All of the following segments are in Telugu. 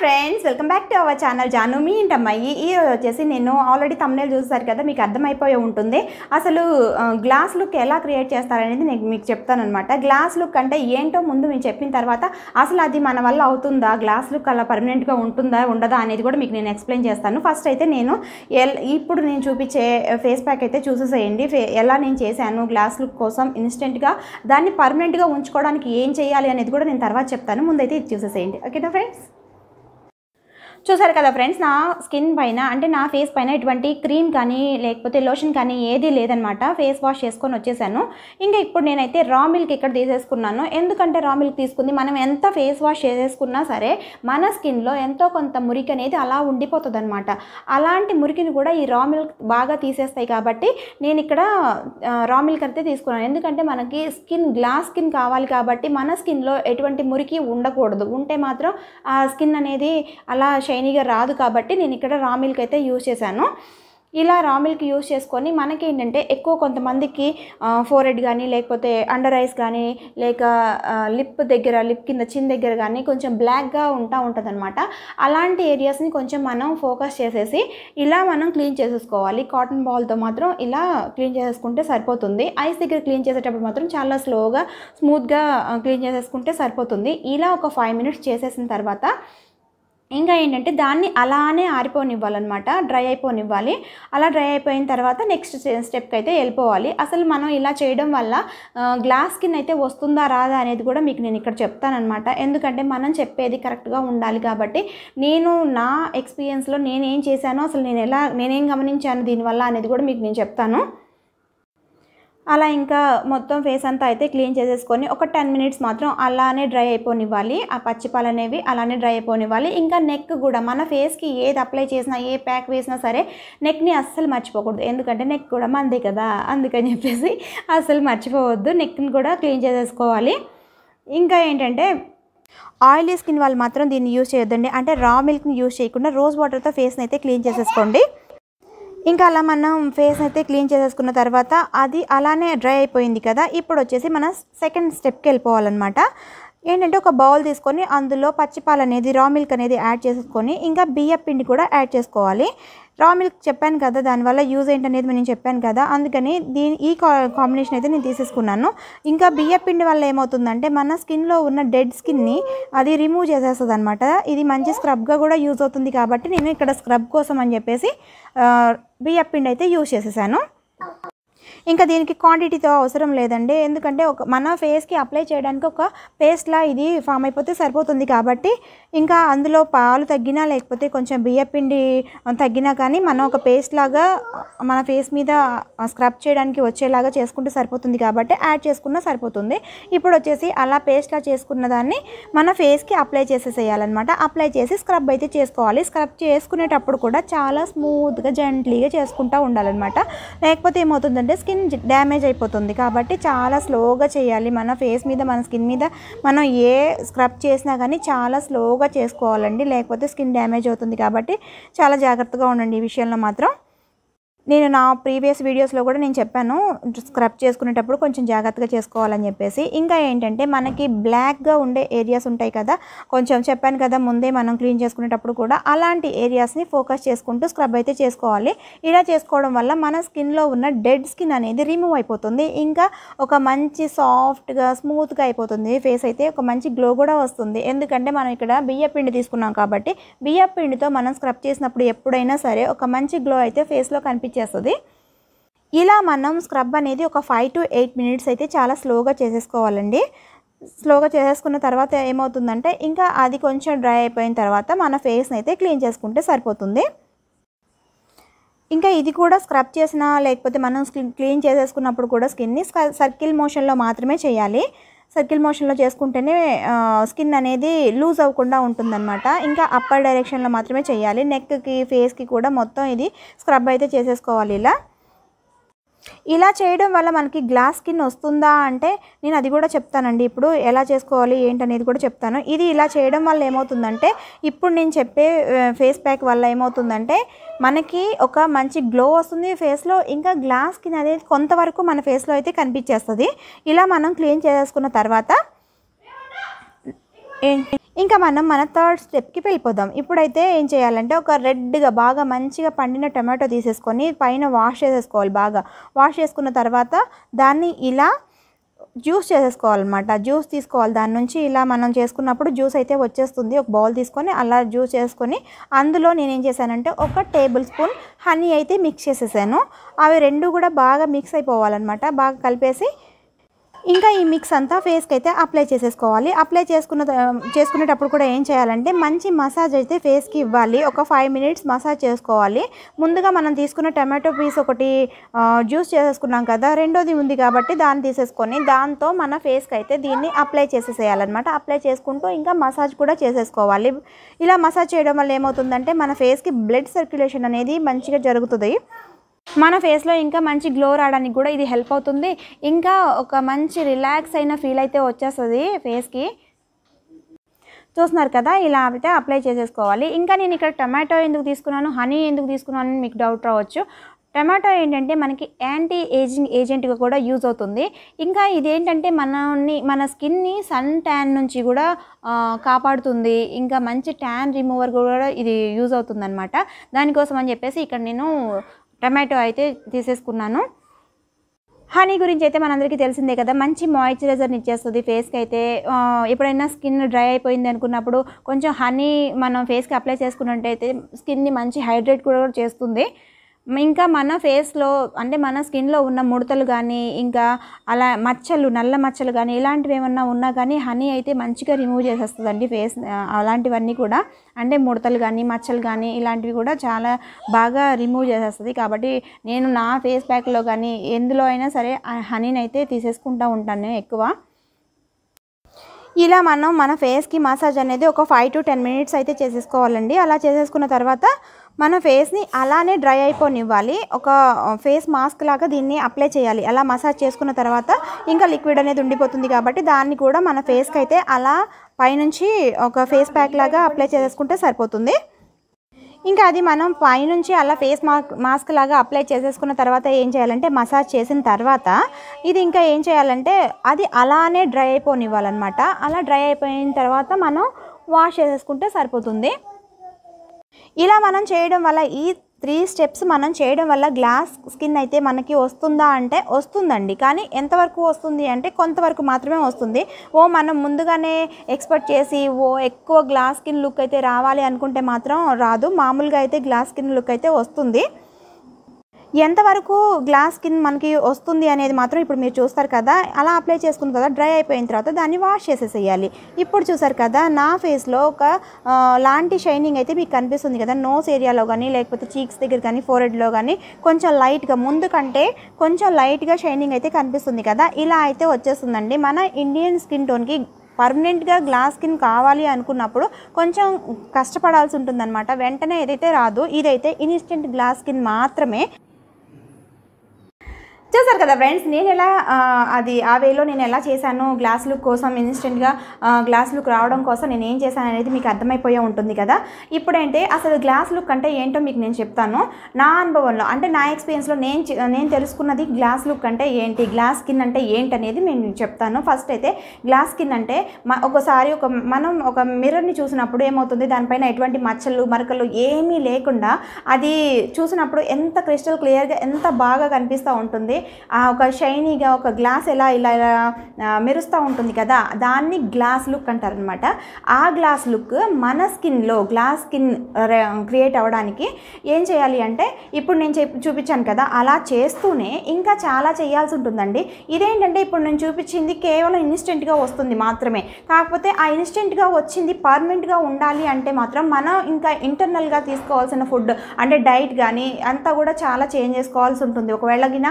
Friends welcome back to our channel Janu. మీ ఇంటమ్మాయి ఈ రోజు వచ్చేసి నేను ఆల్రెడీ తమ్నేల్ చూసేసారు కదా మీకు అర్థమైపోయి ఉంటుంది. అసలు గ్లాస్ లుక్ ఎలా క్రియేట్ చేస్తారనేది నేను మీకు చెప్తానమాట గ్లాస్ లుక్ అంటే ఏంటో ముందు మీరు చెప్పిన తర్వాత అసలు అది మన వల్ల అవుతుందా? గ్లాస్ లుక్ అలా పర్మనెంట్గా ఉంటుందా? ఉండదా అనేది కూడా మీకు నేను ఎక్స్ప్లెయిన్ చేస్తాను. ఫస్ట్ అయితే నేను ఎల్ ఇప్పుడు నేను చూపించే ఫేస్ ప్యాక్ అయితే చూసేసేయండి. ఎలా నేను చేశాను గ్లాస్ లుక్ కోసం ఇన్స్టెంట్గా దాన్ని పర్మనెంట్గా ఉంచుకోవడానికి ఏం చేయాలి అనేది కూడా నేను తర్వాత చెప్తాను. ముందైతే ఇది చూసేసేయండి. ఓకేనా ఫ్రెండ్స్ చూసారు కదా ఫ్రెండ్స్ నా స్కిన్ పైన అంటే నా ఫేస్ పైన ఎటువంటి క్రీమ్ కానీ లేకపోతే లోషన్ కానీ ఏది లేదనమాట ఫేస్ వాష్ చేసుకొని వచ్చేసాను. ఇంకా ఇప్పుడు నేనైతే రా మిల్క్ ఇక్కడ తీసేసుకున్నాను. ఎందుకంటే రా మిల్క్ తీసుకుంది. మనం ఎంత ఫేస్ వాష్ చేసేసుకున్నా సరే మన స్కిన్లో ఎంతో కొంత మురికి అనేది అలా ఉండిపోతుంది అనమాట అలాంటి మురికిని కూడా ఈ రా మిల్క్ బాగా తీసేస్తాయి కాబట్టి నేను ఇక్కడ రా మిల్క్ అయితే తీసుకున్నాను. ఎందుకంటే మనకి స్కిన్ గ్లాస్ స్కిన్ కావాలి కాబట్టి మన స్కిన్లో ఎటువంటి మురికి ఉండకూడదు. ఉంటే మాత్రం ఆ స్కిన్ అనేది అలా షైనీగా రాదు కాబట్టి నేను ఇక్కడ రా మిల్క్ అయితే యూజ్ చేశాను. ఇలా రా మిల్క్ యూజ్ చేసుకొని మనకి ఏంటంటే ఎక్కువ కొంతమందికి ఫోర్ హెడ్ కానీ లేకపోతే అండర్ ఐస్ కానీ లేక లిప్ దగ్గర లిప్ కింద చిన్ దగ్గర కానీ కొంచెం బ్లాక్గా ఉంటా ఉంటుంది అలాంటి ఏరియాస్ని కొంచెం మనం ఫోకస్ చేసేసి ఇలా మనం క్లీన్ చేసేసుకోవాలి. కాటన్ బాల్తో మాత్రం ఇలా క్లీన్ చేసేసుకుంటే సరిపోతుంది. ఐస్ దగ్గర క్లీన్ చేసేటప్పుడు మాత్రం చాలా స్లోగా స్మూత్గా క్లీన్ చేసేసుకుంటే సరిపోతుంది. ఇలా ఒక ఫైవ్ మినిట్స్ చేసేసిన తర్వాత ఇంకా ఏంటంటే దాన్ని అలానే ఆరిపోనివ్వాలన్నమాట డ్రై అయిపోనివ్వాలి. అలా డ్రై అయిపోయిన తర్వాత నెక్స్ట్ స్టెప్కి అయితే వెళ్ళిపోవాలి. అసలు మనం ఇలా చేయడం వల్ల గ్లాస్ స్కిన్ అయితే వస్తుందా రాదా అనేది కూడా మీకు నేను ఇక్కడ చెప్తానమాట ఎందుకంటే మనం చెప్పేది కరెక్ట్గా ఉండాలి కాబట్టి నేను నా ఎక్స్పీరియన్స్లో నేనేం చేశానో అసలు నేను ఎలా నేనేం గమనించాను దీనివల్ల అనేది కూడా మీకు నేను చెప్తాను. అలా ఇంకా మొత్తం ఫేస్ అంతా అయితే క్లీన్ చేసేసుకొని ఒక టెన్ మినిట్స్ మాత్రం అలానే డ్రై అయిపోనివ్వాలి. ఆ పచ్చిపాలు అనేవి అలానే డ్రై అయిపోనివ్వాలి. ఇంకా నెక్ కూడా మన ఫేస్కి ఏది అప్లై చేసినా ఏ ప్యాక్ వేసినా సరే నెక్ని అస్సలు మర్చిపోకూడదు. ఎందుకంటే నెక్ కూడా మంది కదా. అందుకని చెప్పేసి అస్సలు మర్చిపోవద్దు. నెక్ని కూడా క్లీన్ చేసేసుకోవాలి. ఇంకా ఏంటంటే ఆయిలీ స్కిన్ వాళ్ళు మాత్రం దీన్ని యూజ్ చేయొద్దండి. అంటే రా మిల్క్ని యూజ్ చేయకుండా రోజ్ వాటర్తో ఫేస్ని అయితే క్లీన్ చేసేసుకోండి. ఇంకా అలా మనం ఫేస్ అయితే క్లీన్ చేసేసుకున్న తర్వాత అది అలానే డ్రై అయిపోయింది కదా ఇప్పుడు వచ్చేసి మనం సెకండ్ స్టెప్కి వెళ్ళిపోవాలన్నమాట. ఏంటంటే ఒక బౌల్ తీసుకొని అందులో పచ్చిపాలు అనేది రా మిల్క్ అనేది యాడ్ చేసుకొని ఇంకా బియ్యం పిండి కూడా యాడ్ చేసుకోవాలి. రా మిల్క్ చెప్పాను కదా దానివల్ల యూజ్ ఏంటనేది నేను చెప్పాను కదా అందుకని దీని ఈ కాంబినేషన్ అయితే నేను తీసేసుకున్నాను. ఇంకా బియ్య పిండి వల్ల ఏమవుతుందంటే మన స్కిన్లో ఉన్న డెడ్ స్కిన్ని అది రిమూవ్ చేసేస్తుంది అనమాట ఇది మంచి స్క్రబ్గా కూడా యూజ్ అవుతుంది కాబట్టి నేను ఇక్కడ స్క్రబ్ కోసం అని చెప్పేసి బియ్య పిండి అయితే యూజ్ చేసేసాను. ఇంకా దీనికి క్వాంటిటీతో అవసరం లేదండి. ఎందుకంటే ఒక మన ఫేస్కి అప్లై చేయడానికి ఒక పేస్ట్లా ఇది ఫామ్ అయిపోతే సరిపోతుంది కాబట్టి ఇంకా అందులో పాలు తగ్గినా లేకపోతే కొంచెం బియ్యపిండి తగ్గినా కానీ మనం ఒక పేస్ట్ లాగా మన ఫేస్ మీద స్క్రబ్ చేయడానికి వచ్చేలాగా చేసుకుంటే సరిపోతుంది కాబట్టి యాడ్ చేసుకున్నా సరిపోతుంది. ఇప్పుడు వచ్చేసి అలా పేస్ట్లా చేసుకున్న దాన్ని మన ఫేస్కి అప్లై చేసేసేయాలన్నమాట. అప్లై చేసి స్క్రబ్ అయితే చేసుకోవాలి. స్క్రబ్ చేసుకునేటప్పుడు కూడా చాలా స్మూత్గా జెంట్లీగా చేసుకుంటూ ఉండాలన్నమాట. లేకపోతే ఏమవుతుందంటే స్కిన్ డ్యామేజ్ అయిపోతుంది కాబట్టి చాలా స్లోగా చేయాలి. మన ఫేస్ మీద మన స్కిన్ మీద మనం ఏ స్క్రబ్ చేసినా కానీ చాలా స్లోగా చేసుకోవాలండి. లేకపోతే స్కిన్ డ్యామేజ్ అవుతుంది కాబట్టి చాలా జాగ్రత్తగా ఉండండి ఈ విషయంలో మాత్రం. నేను నా ప్రీవియస్ వీడియోస్లో కూడా నేను చెప్పాను స్క్రబ్ చేసుకునేటప్పుడు కొంచెం జాగ్రత్తగా చేసుకోవాలని చెప్పేసి. ఇంకా ఏంటంటే మనకి బ్లాక్గా ఉండే ఏరియాస్ ఉంటాయి కదా కొంచెం చెప్పాను కదా ముందే మనం క్లీన్ చేసుకునేటప్పుడు కూడా అలాంటి ఏరియాస్ని ఫోకస్ చేసుకుంటూ స్క్రబ్ అయితే చేసుకోవాలి. ఇలా చేసుకోవడం వల్ల మన స్కిన్లో ఉన్న డెడ్ స్కిన్ అనేది రిమూవ్ అయిపోతుంది. ఇంకా ఒక మంచి సాఫ్ట్గా స్మూత్గా అయిపోతుంది. ఫేస్ అయితే ఒక మంచి గ్లో కూడా వస్తుంది. ఎందుకంటే మనం ఇక్కడ బియ్య పిండి తీసుకున్నాం కాబట్టి బియ్య పిండితో మనం స్క్రబ్ చేసినప్పుడు ఎప్పుడైనా సరే ఒక మంచి గ్లో అయితే ఫేస్లో కనిపించేస్తుంది ఇలా మనం స్క్రబ్ అనేది ఒక ఫైవ్ టు ఎయిట్ మినిట్స్ అయితే చాలా స్లోగా చేసేసుకోవాలండి. స్లోగా చేసేసుకున్న తర్వాత ఏమవుతుందంటే ఇంకా అది కొంచెం డ్రై అయిపోయిన తర్వాత మన ఫేస్ని అయితే క్లీన్ చేసుకుంటే సరిపోతుంది. ఇంకా ఇది కూడా స్క్రబ్ చేసినా లేకపోతే మనం క్లీన్ చేసేసుకున్నప్పుడు కూడా స్కిన్ని సర్కిల్ మోషన్లో మాత్రమే చేయాలి. సర్కిల్ మోషన్లో చేసుకుంటేనే స్కిన్ అనేది లూజ్ అవ్వకుండా ఉంటుందన్నమాట. ఇంకా అప్పర్ డైరెక్షన్లో మాత్రమే చేయాలి. నెక్కి ఫేస్కి కూడా మొత్తం ఇది స్క్రబ్ అయితే చేసేసుకోవాలి ఇలా. ఇలా చేయడం వల్ల మనకి గ్లాస్ స్కిన్ వస్తుందా అంటే నేను అది కూడా చెప్తానండి. ఇప్పుడు ఎలా చేసుకోవాలి ఏంటనేది కూడా చెప్తాను. ఇది ఇలా చేయడం వల్ల ఏమవుతుందంటే ఇప్పుడు నేను చెప్పే ఫేస్ ప్యాక్ వల్ల ఏమవుతుందంటే మనకి ఒక మంచి గ్లో వస్తుంది ఫేస్లో ఇంకా గ్లాస్ స్కిన్ అనేది కొంతవరకు మన ఫేస్లో అయితే కనిపించేస్తుంది. ఇలా మనం క్లీన్ చేసేసుకున్న తర్వాత ఏంటి ఇంకా మనం మన థర్డ్ స్టెప్కి వెళ్ళిపోదాం. ఇప్పుడైతే ఏం చేయాలంటే ఒక రెడ్గా బాగా మంచిగా పండిన టమాటో తీసేసుకొని పైన వాష్ చేసేసుకోవాలి బాగా. వాష్ చేసుకున్న తర్వాత దాన్ని ఇలా జ్యూస్ చేసేసుకోవాలన్నమాట. జ్యూస్ తీసుకోవాలి. దాని నుంచి ఇలా మనం చేసుకున్నప్పుడు జ్యూస్ అయితే వచ్చేస్తుంది. ఒక బౌల్ తీసుకొని అలా జ్యూస్ చేసుకొని అందులో నేను ఏం చేశానంటే ఒక టేబుల్ స్పూన్ హనీ అయితే మిక్స్ చేసేసాను. అవి రెండు కూడా బాగా మిక్స్ అయిపోవాలన్నమాట. బాగా కలిపేసి ఇంకా ఈ మిక్స్ అంతా ఫేస్కి అయితే అప్లై చేసేసుకోవాలి. అప్లై చేసుకున్న చేసుకునేటప్పుడు కూడా ఏం చేయాలంటే మంచి మసాజ్ అయితే ఫేస్కి ఇవ్వాలి. ఒక ఫైవ్ మినిట్స్ మసాజ్ చేసుకోవాలి. ముందుగా మనం తీసుకున్న టమాటో పీస్ ఒకటి జ్యూస్ చేసేసుకున్నాం కదా రెండోది ఉంది కాబట్టి దాన్ని తీసేసుకొని దాంతో మన ఫేస్కి అయితే దీన్ని అప్లై చేసేసేయాలన్నమాట. అప్లై చేసుకుంటూ ఇంకా మసాజ్ కూడా చేసేసుకోవాలి. ఇలా మసాజ్ చేయడం వల్ల ఏమవుతుందంటే మన ఫేస్కి బ్లడ్ సర్క్యులేషన్ అనేది మంచిగా జరుగుతుంది. మన ఫేస్లో ఇంకా మంచి గ్లో రావడానికి కూడా ఇది హెల్ప్ అవుతుంది. ఇంకా ఒక మంచి రిలాక్స్ అయిన ఫీల్ అయితే వచ్చేస్తుంది ఫేస్కి. చూస్తున్నారు కదా ఇలా అయితే అప్లై చేసేసుకోవాలి. ఇంకా నేను ఇక్కడ టమాటో ఎందుకు తీసుకున్నాను హనీ ఎందుకు తీసుకున్నాను అని మీకు డౌట్ రావచ్చు. టమాటో ఏంటంటే మనకి యాంటీ ఏజింగ్ ఏజెంట్గా కూడా యూజ్ అవుతుంది. ఇంకా ఇదేంటంటే మనని మన స్కిన్ని సన్ ట్యాన్ నుంచి కూడా కాపాడుతుంది. ఇంకా మంచి ట్యాన్ రిమూవర్ కూడా ఇది యూజ్ అవుతుంది అనమాట దానికోసం అని చెప్పేసి ఇక్కడ నేను టమాటో అయితే తీసేసుకున్నాను. హనీ గురించి అయితే మనందరికీ తెలిసిందే కదా మంచి మాయిశ్చరైజర్ని ఇచ్చేస్తుంది ఫేస్కి అయితే. ఎప్పుడైనా స్కిన్ డ్రై అయిపోయింది అనుకున్నప్పుడు కొంచెం హనీ మనం ఫేస్కి అప్లై చేసుకున్నట్టయితే స్కిన్ని మంచి హైడ్రేట్ కూడా చేస్తుంది. ఇంకా మన ఫేస్లో అంటే మన స్కిన్లో ఉన్న ముడతలు కానీ ఇంకా అలా మచ్చలు నల్ల మచ్చలు కానీ ఇలాంటివి ఏమన్నా ఉన్నా కానీ హనీ అయితే మంచిగా రిమూవ్ చేసేస్తుందండి ఫేస్ అలాంటివన్నీ కూడా. అంటే ముడతలు కానీ మచ్చలు కానీ ఇలాంటివి కూడా చాలా బాగా రిమూవ్ చేసేస్తుంది. కాబట్టి నేను నా ఫేస్ ప్యాక్లో కానీ ఎందులో అయినా సరే హనీని అయితే తీసేసుకుంటూ ఉంటాను ఎక్కువ. ఇలా మనం మన ఫేస్కి మసాజ్ అనేది ఒక ఫైవ్ టు టెన్ మినిట్స్ అయితే చేసేసుకోవాలండి. అలా చేసేసుకున్న తర్వాత మన ఫేస్ని అలానే డ్రై అయిపోనివ్వాలి. ఒక ఫేస్ మాస్క్ లాగా దీన్ని అప్లై చేయాలి. అలా మసాజ్ చేసుకున్న తర్వాత ఇంకా లిక్విడ్ అనేది ఉండిపోతుంది కాబట్టి దాన్ని కూడా మన ఫేస్కి అయితే అలా పైనుంచి ఒక ఫేస్ ప్యాక్ లాగా అప్లై చేసుకుంటే సరిపోతుంది. ఇంకా అది మనం పైనుంచి అలా ఫేస్ మాస్క్ మాస్క్ లాగా అప్లై చేసేసుకున్న తర్వాత ఏం చేయాలంటే మసాజ్ చేసిన తర్వాత ఇది ఇంకా ఏం చేయాలంటే అది అలానే డ్రై అయిపోనివ్వాలన్నమాట. అలా డ్రై అయిపోయిన తర్వాత మనం వాష్ చేసేసుకుంటే సరిపోతుంది. ఇలా మనం చేయడం వల్ల ఈ త్రీ స్టెప్స్ మనం చేయడం వల్ల గ్లాస్ స్కిన్ అయితే మనకి వస్తుందా అంటే వస్తుందండి. కానీ ఎంతవరకు వస్తుంది అంటే కొంతవరకు మాత్రమే వస్తుంది. ఓ మనం ముందుగానే ఎక్స్పెక్ట్ చేసి ఓ ఎక్కువ గ్లాస్ స్కిన్ లుక్ అయితే రావాలి అనుకుంటే మాత్రం రాదు. మామూలుగా అయితే గ్లాస్ స్కిన్ లుక్ అయితే వస్తుంది. ఎంతవరకు గ్లాస్ స్కిన్ మనకి వస్తుంది అనేది మాత్రం ఇప్పుడు మీరు చూస్తారు కదా అలా అప్లై చేసుకున్న తర్వాత డ్రై అయిపోయిన తర్వాత దాన్ని వాష్ చేసేసేయాలి. ఇప్పుడు చూసారు కదా నా ఫేస్లో ఒక లాంటి షైనింగ్ అయితే మీకు కనిపిస్తుంది కదా నోస్ ఏరియాలో కానీ లేకపోతే చీక్స్ దగ్గర కానీ ఫోరెడ్లో కానీ కొంచెం లైట్గా ముందు కంటే కొంచెం లైట్గా షైనింగ్ అయితే కనిపిస్తుంది కదా ఇలా అయితే వచ్చేస్తుందండి. మన ఇండియన్ స్కిన్ టోన్కి పర్మనెంట్గా గ్లాస్ స్కిన్ కావాలి అనుకున్నప్పుడు కొంచెం కష్టపడాల్సి ఉంటుందన్నమాట. వెంటనే ఏదైతే రాదు ఇదైతే ఇన్స్టెంట్ గ్లాస్ స్కిన్ మాత్రమే చేశారు కదా ఫ్రెండ్స్. నేను ఎలా అది ఆ వేలో నేను ఎలా చేశాను? గ్లాస్ లుక్ కోసం ఇన్స్టెంట్గా గ్లాస్ లుక్ రావడం కోసం నేను ఏం చేశాను అనేది మీకు అర్థమైపోయే ఉంటుంది కదా. ఇప్పుడంటే అసలు గ్లాస్ లుక్ అంటే ఏంటో మీకు నేను చెప్తాను. నా అనుభవంలో అంటే నా ఎక్స్పీరియన్స్లో నేను నేను తెలుసుకున్నది గ్లాస్ లుక్ అంటే ఏంటి? గ్లాస్ స్కిన్ అంటే ఏంటి అనేది నేను చెప్తాను. ఫస్ట్ అయితే గ్లాస్ స్కిన్ అంటే ఒకసారి ఒక మనం ఒక మిర్రర్ని చూసినప్పుడు ఏమవుతుంది? దానిపైన ఎటువంటి మచ్చలు మరకలు ఏమీ లేకుండా అది చూసినప్పుడు ఎంత క్రిస్టల్ క్లియర్గా ఎంత బాగా కనిపిస్తూ ఉంటుంది? ఒక షైనీగా ఒక గ్లాస్ ఎలా ఇలా ఇలా మెరుస్తూ ఉంటుంది కదా దాన్ని గ్లాస్ లుక్ అంటారనమాట ఆ గ్లాస్ లుక్ మన స్కిన్లో గ్లాస్ స్కిన్ క్రియేట్ అవ్వడానికి ఏం చేయాలి అంటే ఇప్పుడు నేను చెప్ చూపించాను కదా అలా చేస్తూనే ఇంకా చాలా చేయాల్సి ఉంటుందండి. ఇదేంటంటే ఇప్పుడు నేను చూపించింది కేవలం ఇన్స్టెంట్గా వస్తుంది మాత్రమే. కాకపోతే ఆ ఇన్స్టెంట్గా వచ్చింది పర్మనెంట్గా ఉండాలి అంటే మాత్రం మనం ఇంకా ఇంటర్నల్గా తీసుకోవాల్సిన ఫుడ్ అంటే డైట్ కానీ అంతా కూడా చాలా చేంజ్ చేసుకోవాల్సి ఉంటుంది. ఒకవేళ గిన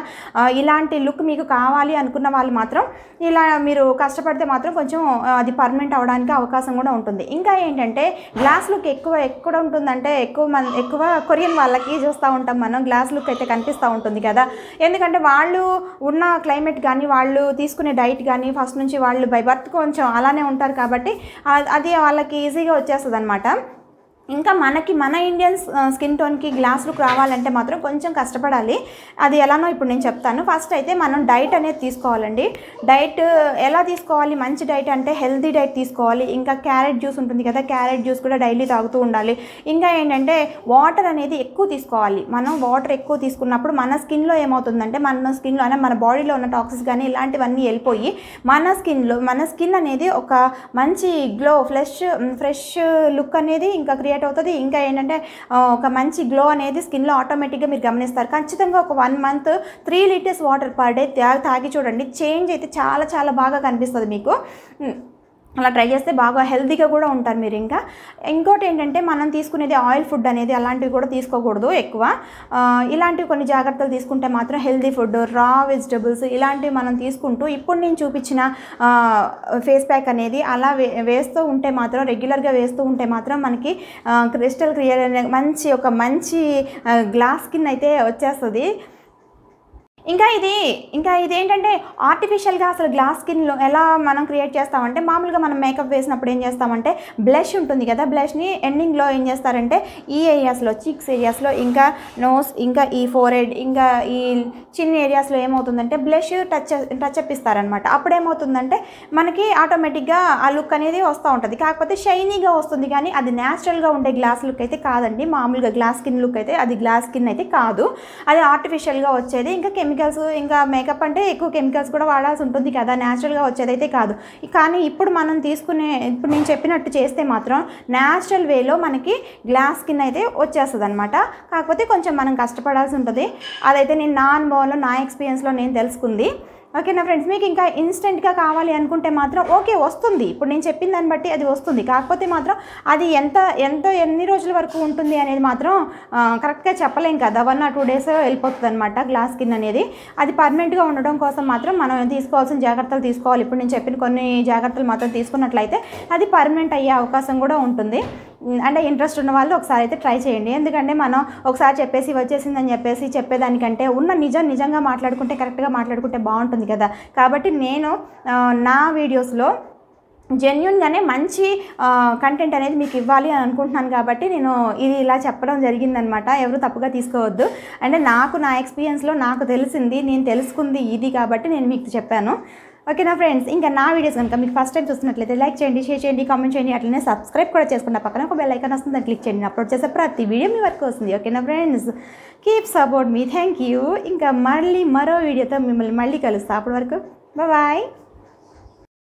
ఇలాంటి లుక్ మీకు కావాలి అనుకున్న వాళ్ళు మాత్రం ఇలా మీరు కష్టపడితే మాత్రం కొంచెం అది పర్మనెంట్ అవడానికి అవకాశం కూడా ఉంటుంది. ఇంకా ఏంటంటే గ్లాస్ లుక్ ఎక్కువ ఎక్కడ ఉంటుందంటే ఎక్కువ మంది ఎక్కువ కొరియన్ వాళ్ళకి చూస్తూ ఉంటాం మనం. గ్లాస్ లుక్ అయితే కనిపిస్తూ ఉంటుంది కదా. ఎందుకంటే వాళ్ళు ఉన్న క్లైమేట్ కానీ వాళ్ళు తీసుకునే డైట్ కానీ ఫస్ట్ నుంచి వాళ్ళు బై బర్త్ కొంచెం అలానే ఉంటారు కాబట్టి అది వాళ్ళకి ఈజీగా వచ్చేస్తుంది అనమాట ఇంకా మనకి మన ఇండియన్ స్కిన్ టోన్కి గ్లాస్ లుక్ రావాలంటే మాత్రం కొంచెం కష్టపడాలి. అది ఎలానో ఇప్పుడు నేను చెప్తాను. ఫస్ట్ అయితే మనం డైట్ అనేది తీసుకోవాలండి. డైట్ uh, ఎలా తీసుకోవాలి? మంచి డైట్ అంటే హెల్తీ డైట్ తీసుకోవాలి. ఇంకా క్యారెట్ జ్యూస్ ఉంటుంది కదా క్యారెట్ జ్యూస్ కూడా డైలీ తాగుతూ ఉండాలి. ఇంకా ఏంటంటే వాటర్ అనేది ఎక్కువ తీసుకోవాలి. మనం వాటర్ ఎక్కువ తీసుకున్నప్పుడు మన స్కిన్లో ఏమవుతుందంటే మన స్కిన్లో అంటే మన బాడీలో ఉన్న టాక్సిస్ కానీ ఇలాంటివన్నీ వెళ్ళిపోయి మన స్కిన్లో మన స్కిన్ అనేది ఒక మంచి గ్లో ఫ్రెష్ ఫ్రెష్ లుక్ అనేది ఇంకా క్రియేట్ అవుతుంది. ఇంకా ఏంటంటే ఒక మంచి గ్లో అనేది స్కిన్లో ఆటోమేటిక్గా మీరు గమనిస్తారు. ఖచ్చితంగా ఒక one month three litres water per day తాగి చూడండి. చేంజ్ అయితే చాలా చాలా బాగా కనిపిస్తుంది మీకు. అలా ట్రై చేస్తే బాగా హెల్తీగా కూడా ఉంటారు మీరు ఇంకా. ఇంకోటి ఏంటంటే మనం తీసుకునేది ఆయిల్ ఫుడ్ అనేది అలాంటివి కూడా తీసుకోకూడదు ఎక్కువ. ఇలాంటివి కొన్ని జాగ్రత్తలు తీసుకుంటే మాత్రం హెల్తీ ఫుడ్ రా వెజిటబుల్స్ ఇలాంటివి మనం తీసుకుంటూ ఇప్పుడు నేను చూపించిన ఫేస్ ప్యాక్ అనేది అలా వే వేస్తూ ఉంటే మాత్రం రెగ్యులర్గా వేస్తూ ఉంటే మాత్రం మనకి క్రిస్టల్ క్లియర్ అనే మంచి ఒక మంచి గ్లాస్ స్కిన్ అయితే వచ్చేస్తుంది. ఇంకా ఇది ఇంకా ఇది ఏంటంటే ఆర్టిఫిషియల్గా అసలు గ్లాస్ స్కిన్లో ఎలా మనం క్రియేట్ చేస్తామంటే మామూలుగా మనం మేకప్ వేసినప్పుడు ఏం చేస్తామంటే బ్లష్ ఉంటుంది కదా బ్లష్ని ఎండింగ్లో ఏం చేస్తారంటే ఈ ఏరియాస్లో చిక్స్ ఏరియాస్లో ఇంకా నోస్ ఇంకా ఈ ఫోర్ ఇంకా ఈ చిన్న ఏరియాస్లో ఏమవుతుందంటే బ్లష్ టచ్ టచ్ అప్ ఇస్తారనమాట అప్పుడు ఏమవుతుందంటే మనకి ఆటోమేటిక్గా ఆ లుక్ అనేది వస్తూ ఉంటుంది. కాకపోతే షైనీగా వస్తుంది కానీ అది న్యాచురల్గా ఉండే గ్లాస్ లుక్ అయితే కాదండి. మామూలుగా గ్లాస్ స్కిన్ లుక్ అయితే అది గ్లాస్ స్కిన్ అయితే కాదు. అది ఆర్టిఫిషియల్గా వచ్చేది. ఇంకా కెమికల్ కెమికల్స్ ఇంకా మేకప్ అంటే ఎక్కువ కెమికల్స్ కూడా వాడాల్సి ఉంటుంది కదా న్యాచురల్గా వచ్చేదైతే కాదు. కానీ ఇప్పుడు మనం తీసుకునే ఇప్పుడు నేను చెప్పినట్టు చేస్తే మాత్రం న్యాచురల్ వేలో మనకి గ్లాస్ స్కిన్ అయితే వచ్చేస్తుంది అనమాట కాకపోతే కొంచెం మనం కష్టపడాల్సి ఉంటుంది. అదైతే నేను నా అనుభవంలో నా ఎక్స్పీరియన్స్లో నేను తెలుసుకుంది. ఓకేనా ఫ్రెండ్స్ మీకు ఇంకా ఇన్స్టెంట్గా కావాలి అనుకుంటే మాత్రం ఓకే వస్తుంది. ఇప్పుడు నేను చెప్పిన దాన్ని బట్టి అది వస్తుంది. కాకపోతే మాత్రం అది ఎంత ఎంత ఎన్ని రోజుల వరకు ఉంటుంది అనేది మాత్రం కరెక్ట్గా చెప్పలేం కదా. వన్ ఆర్ టూ డేస్ వెళ్ళిపోతుంది అనమాట గ్లాస్ స్కిన్ అనేది. అది పర్మనెంట్గా ఉండడం కోసం మాత్రం మనం తీసుకోవాల్సిన జాగ్రత్తలు తీసుకోవాలి. ఇప్పుడు నేను చెప్పిన కొన్ని జాగ్రత్తలు మాత్రం తీసుకున్నట్లయితే అది పర్మనెంట్ అయ్యే అవకాశం కూడా ఉంటుంది. అంటే ఇంట్రెస్ట్ ఉన్న వాళ్ళు ఒకసారి అయితే ట్రై చేయండి. ఎందుకంటే మనం ఒకసారి చెప్పేసి వచ్చేసిందని చెప్పేసి చెప్పేదానికంటే ఉన్న నిజం నిజంగా మాట్లాడుకుంటే కరెక్ట్గా మాట్లాడుకుంటే బాగుంటుంది కదా. కాబట్టి నేను నా వీడియోస్లో జెన్యున్గానే మంచి కంటెంట్ అనేది మీకు ఇవ్వాలి అని అనుకుంటున్నాను కాబట్టి నేను ఇది ఇలా చెప్పడం జరిగిందనమాట. ఎవరు తప్పుగా తీసుకోవద్దు. అంటే నాకు నా ఎక్స్పీరియన్స్లో నాకు తెలిసింది నేను తెలుసుకుంది ఇది కాబట్టి నేను మీకు చెప్పాను. ఓకేనా ఫ్రెండ్స్ ఇంకా నా వీడియోస్ కనుక మీకు ఫస్ట్ టైం చూస్తున్నట్లయితే లైక్ చేయండి షేర్ చేయండి కామెంట్ చేయండి అట్లనే సబ్స్క్రైబ్ కూడా చేసుకున్న పక్కన ఒక బెల్ ఐకాన్ వస్తుంది దాన్ని క్లిక్ చేయండి. అప్లోడ్ చేసే ప్రతి వీడియో మీ వరకు వస్తుంది. ఓకేనా ఫ్రెండ్స్ కీప్ సపోర్ట్ మీ థ్యాంక్ యూ ఇంకా మళ్ళీ మరో వీడియోతో మిమ్మల్ని మళ్ళీ కలుస్తాను అప్పటి వరకు బాయ్